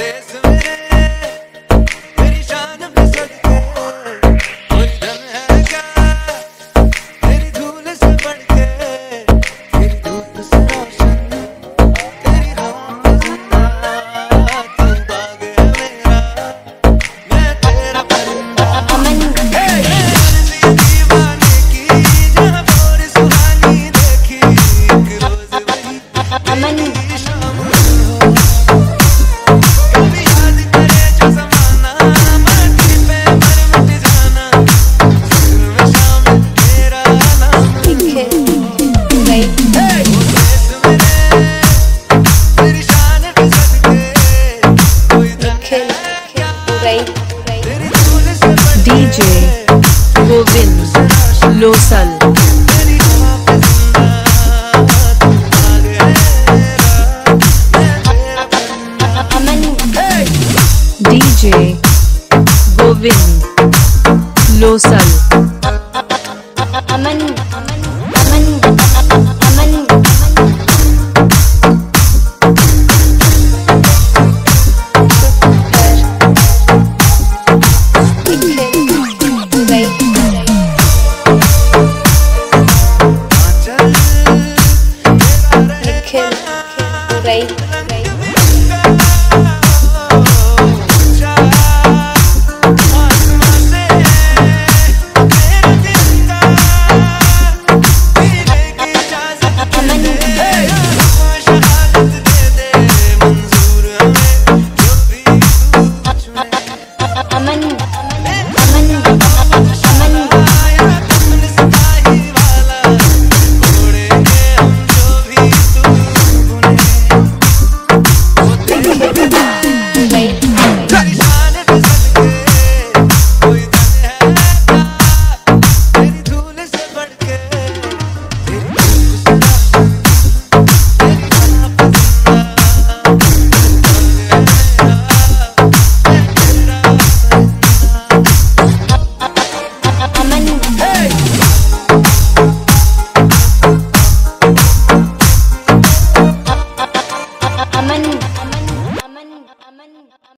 This गई। DJ Govind Losal. DJ Govind Losal. 可以